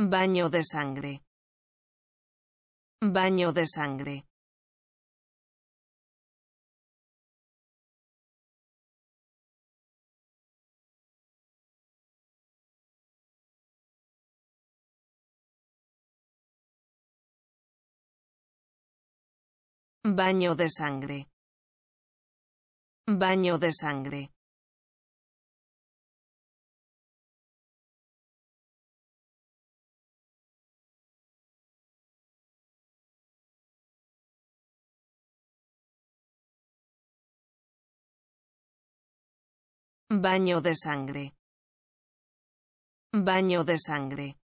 Baño de sangre. Baño de sangre. Baño de sangre. Baño de sangre. Baño de sangre. Baño de sangre.